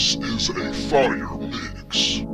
This is a fire mix.